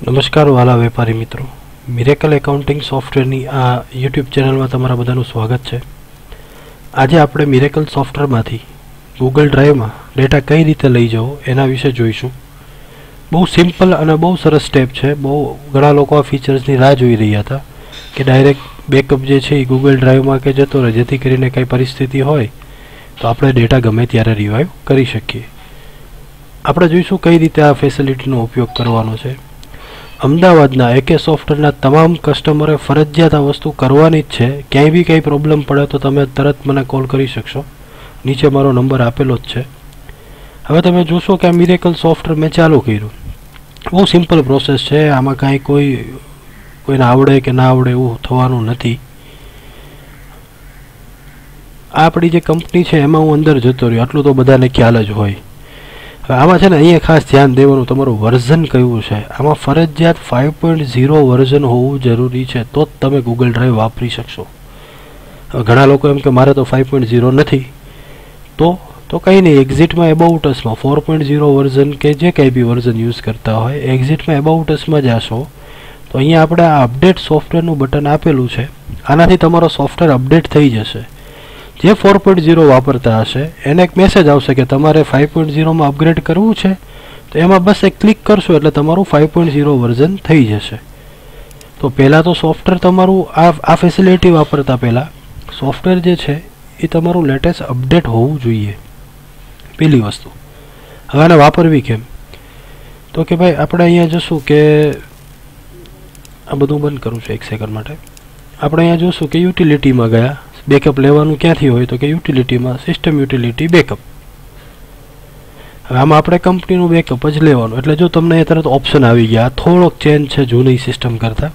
નમસ્કાર, વાલા વેપારી મિત્રો. મિરેકલ એકાઉન્ટિંગ સોફ્ટવેરની આ યુટ્યુબ ચેનલમાં તમારા બધાનું સ્વાગત છે. આજે આપણે મિરેકલ સોફ્ટવેરમાંથી ગૂગલ ડ્રાઈવમાં ડેટા કઈ રીતે લઈ જવો એના વિશે જોઈશું. બહુ સિમ્પલ અને બહુ સરસ સ્ટેપ છે. બહુ ઘણા લોકો આ ફીચર્સની રાહ જોઈ રહ્યા હતા કે ડાયરેક્ટ બેકઅપ જે છે એ ગૂગલ ડ્રાઈવમાં કે જતો રહે, જેથી કરીને કંઈ પરિસ્થિતિ હોય તો આપણે ડેટા ગમે ત્યારે રિવાઈવ કરી શકીએ. આપણે જોઈશું કઈ રીતે આ ફેસિલિટીનો ઉપયોગ કરવાનો છે. અમદાવાદના એકે સોફ્ટવેરના તમામ કસ્ટમરે ફરજિયાત આ વસ્તુ કરવાની જ છે. ક્યાંય બી કંઈ પ્રોબ્લેમ પડે તો તમે તરત મને કોલ કરી શકશો. નીચે મારો નંબર આપેલો જ છે. હવે તમે જોશો કે આ મિરેકલ સોફ્ટવેર મેં ચાલુ કર્યું. બહુ સિમ્પલ પ્રોસેસ છે. આમાં કાંઈ કોઈ, કોઈને આવડે કે ના આવડે એવું થવાનું નથી. આપણી જે કંપની છે એમાં હું અંદર જતો રહ્યો. આટલું તો બધાને ખ્યાલ જ હોય. આમાં છે ને અહીંયા ખાસ ધ્યાન દેવાનું તમારું વર્ઝન કયું છે? આમાં ફરજિયાત ફાઇવ પોઈન્ટ ઝીરો વર્ઝન હોવું જરૂરી છે, તો જ તમે ગૂગલ ડ્રાઈવ વાપરી શકશો. ઘણા લોકો એમ કે મારે તો ફાઇવ પોઈન્ટ ઝીરો નથી. તો તો કંઈ નહીં એક્ઝિટમાં એબાઉટસમાં ફોર પોઈન્ટ ઝીરો વર્ઝન કે જે કંઈ બી વર્ઝન યુઝ કરતા હોય એક્ઝિટમાં એબાઉટસમાં જશો, તો અહીંયા આપણે આ અપડેટ સોફ્ટવેરનું બટન આપેલું છે. આનાથી તમારો સોફ્ટવેર અપડેટ થઈ જશે. જે ફોર પોઈન્ટ ઝીરો વાપરતા હશે, એને એક મેસેજ આવશે કે તમારે ફાઇવ પોઈન્ટ ઝીરોમાં અપગ્રેડ કરવું છે, તો એમાં બસ એક ક્લિક કરશો એટલે તમારું ફાઇવ પોઈન્ટ ઝીરો વર્ઝન થઈ જશે. તો પહેલાં તો સોફ્ટવેર તમારું આ આ ફેસિલિટી વાપરતા પહેલાં સોફ્ટવેર જે છે, એ તમારું લેટેસ્ટ અપડેટ હોવું જોઈએ. પહેલી વસ્તુ. હવે આને વાપરવી કેમ? તો કે ભાઈ, આપણે અહીંયા જોશું કે આ બધું બંધ કરું છું એક સેકન્ડ માટે. આપણે અહીંયા જોશું કે યુટિલિટીમાં ગયા. બેકઅપ લેવાનું ક્યાંથી હોય તો કે યુટિલિટીમાં સિસ્ટમ યુટિલિટી બેકઅપ હવે આમાં આપણે કંપનીનું બેકઅપ જ લેવાનું. એટલે જો તમને તરત ઓપ્શન આવી ગયા થોડોક ચેન્જ છે જૂની સિસ્ટમ કરતાં,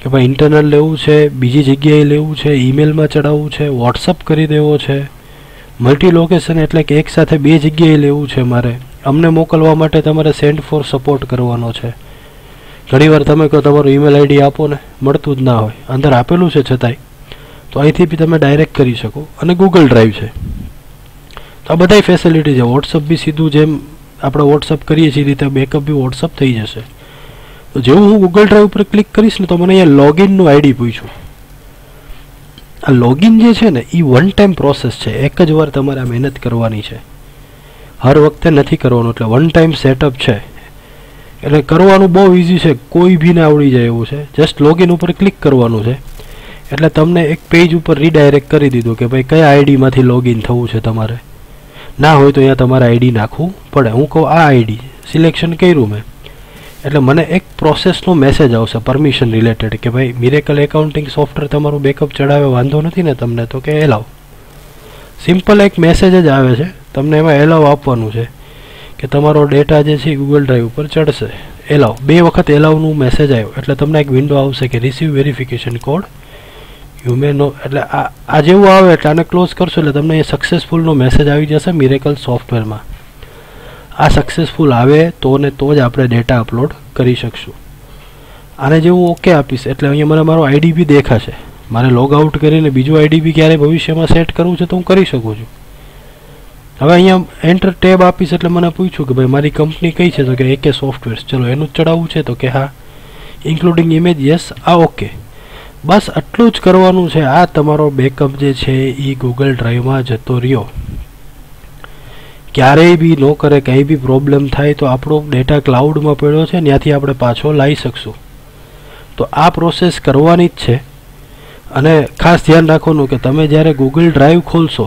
કે ભાઈ ઇન્ટરનલ લેવું છે, બીજી જગ્યાએ લેવું છે ઈમેલમાં ચડાવવું છે વોટ્સઅપ કરી દેવો છે મલ્ટી લોકેશન એટલે કે એકસાથે બે જગ્યાએ લેવું છે મારે, અમને મોકલવા માટે તમારે સેન્ડ ફોર સપોર્ટ કરવાનો છે. ઘણીવાર તમે કહો, તમારું ઈમેલ આઈડી આપો ને, મળતું જ ના હોય. અંદર આપેલું છે છતાંય. તો અહીંથી બી તમે ડાયરેક્ટ કરી શકો. અને ગૂગલ ડ્રાઈવ છે. તો આ બધાય ફેસિલિટી છે. વોટ્સઅપ બી સીધું જેમ આપણે વોટ્સઅપ કરીએ છીએ રીતે બેકઅપ બી વોટ્સઅપ થઈ જશે. તો જેવું હું ગૂગલ ડ્રાઈવ ઉપર ક્લિક કરીશ ને, તો મને અહીંયા લોગિનનું આઈડી પૂછ્યું. આ લોગિન જે છે ને, એ વન ટાઈમ પ્રોસેસ છે. એક જ વાર તમારે આ મહેનત કરવાની છે. હર વખતે નથી કરવાનું. એટલે વન ટાઈમ સેટઅપ છે. એટલે કરવાનું બહુ ઇઝી છે. કોઈ બી ને આવડી જાય એવું છે. જસ્ટ લોગિન ઉપર ક્લિક કરવાનું છે. એટલે તમને એક પેજ ઉપર રીડાયરેક્ટ કરી દીધું કે ભાઈ કયા આઈડીમાંથી લોગિન થવું છે તમારે? ના હોય તો અહીંયા તમારે આઈડી નાખવું પડે. હું કહું, આ આઈડી સિલેક્શન કર્યું મેં. એટલે મને એક પ્રોસેસનો મેસેજ આવશે પરમિશન રિલેટેડ કે ભાઈ મિરેકલ એકાઉન્ટિંગ સોફ્ટવેર તમારું બેકઅપ ચડાવે, વાંધો નથી ને તમને, તો કે એલાવ સિમ્પલ એક મેસેજ જ આવે છે. તમને એમાં એલાવ આપવાનું છે કે તમારો ડેટા જે છે ગૂગલ ડ્રાઈવ ઉપર ચડશે. એલાવ બે વખત એલાવનું મેસેજ આવ્યો. એટલે તમને એક વિન્ડો આવશે કે receive verification code you may know એટલે આ આ જેવું આવે એટલે આને ક્લોઝ કરશો એટલે તમને એ સક્સેસફુલનો મેસેજ આવી જશે મિરેકલ સોફ્ટવેરમાં આ સક્સેસફુલ આવે તો ને તો જ આપણે ડેટા અપલોડ કરી શકશું. આને જેવું ઓકે આપીશ, એટલે અહીંયા મને મારો આઈડી બી દેખાશે. મારે લોગ આઉટ કરીને બીજું આઈડી બી ક્યારે ભવિષ્યમાં સેટ કરવું છે તો હું કરી શકું છું. હવે અહીંયા એન્ટર ટેબ આપીશ એટલે મને પૂછ્યું કે ભાઈ મારી કંપની કઈ છે તો કે એકે સોફ્ટવેર્સ ચલો એનું જ ચડાવવું છે તો કે હા ઇન્ક્લુડિંગ ઇમેજ યસ આ ઓકે બસ આટલું જ કરવાનું છે. આ તમારો બેકઅપ જે છે એ ગૂગલ ડ્રાઈવમાં જતો રહ્યો. ક્યારેય બી ન કરે કંઈ બી પ્રોબ્લેમ થાય તો આપણો ડેટા ક્લાઉડમાં પડ્યો છે, ત્યાંથી આપણે પાછો લાવી શકશું. તો આ પ્રોસેસ કરવાની જ છે. અને ખાસ ધ્યાન રાખવાનું કે તમે જ્યારે ગૂગલ ડ્રાઈવ ખોલશો,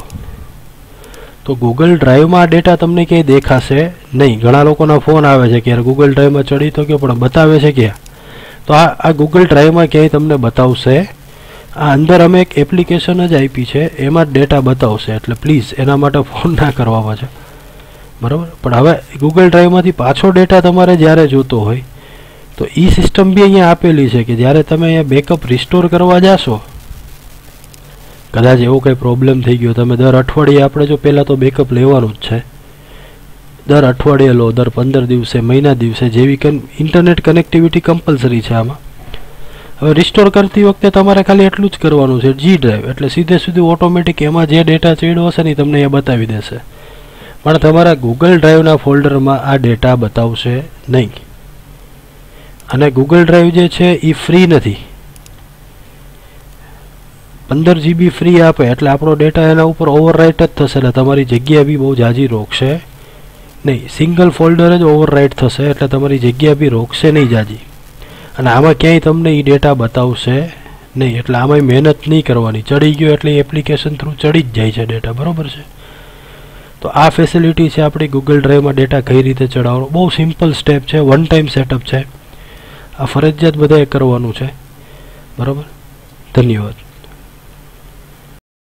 તો ગૂગલ ડ્રાઈવમાં આ ડેટા તમને ક્યાંય દેખાશે નહીં. ઘણા લોકોના ફોન આવે છે કે યાર ગૂગલ ડ્રાઈવમાં ચડી તો કે પણ બતાવે છે ક્યાં તો આ આ ગૂગલ ડ્રાઈવમાં ક્યાંય તમને બતાવશે. આ અંદર અમે એક એપ્લિકેશન જ આપી છે, એમાં જ ડેટા બતાવશે, એટલે પ્લીઝ એના માટે ફોન ના કરવામાં છે. બરાબર? પણ હવે ગૂગલ ડ્રાઈવમાંથી પાછો ડેટા તમારે જ્યારે જોતો હોય, તો એ સિસ્ટમ બી અહીંયા આપેલી છે કે જ્યારે તમે અહીંયા બેકઅપ રિસ્ટોર કરવા જાશો, કદાચ એવો કંઈ પ્રોબ્લેમ થઈ ગયો. તમે દર અઠવાડિયે આપણે જો પહેલાં તો બેકઅપ લેવાનું જ છે. દર અઠવાડિયે લો, દર પંદર દિવસે, મહિના દિવસે જેવી ઇન્ટરનેટ કનેક્ટિવિટી કમ્પલસરી છે આમાં. હવે રિસ્ટોર કરતી વખતે તમારે ખાલી એટલું જ કરવાનું છે જી ડ્રાઈવ એટલે સીધે સીધું ઓટોમેટિક એમાં જે ડેટા ચડ્યો હશે ને તમને એ બતાવી દેશે. પણ તમારા ગૂગલ ડ્રાઈવના ફોલ્ડરમાં આ ડેટા બતાવશે નહીં. અને ગૂગલ ડ્રાઈવ જે છે એ ફ્રી નથી. પંદર જીબી ફ્રી આપે, એટલે આપણો ડેટા એના ઉપર ઓવરરાઇટ જ થશે એટલે તમારી જગ્યા બી બહુ જાજી રોકશે. નહીં સિંગલ ફોલ્ડર જ ઓવરરાઇટ થશે એટલે તમારી જગ્યા બી રોકશે નહીં જાજી. અને આમાં ક્યાંય તમને એ ડેટા બતાવશે નહીં, એટલે આમાં મહેનત નહીં કરવાની. ચડી ગયો એટલે એપ્લિકેશન થ્રુ ચડી જ જાય છે ડેટા બરાબર છે? તો આ ફેસિલિટી છે આપણી ગૂગલ ડ્રાઈવમાં ડેટા કઈ રીતે ચડાવવાનો? બહુ સિમ્પલ સ્ટેપ છે વન ટાઈમ સેટઅપ છે. આ ફરજિયાત બધાએ કરવાનું છે. બરાબર? ધન્યવાદ.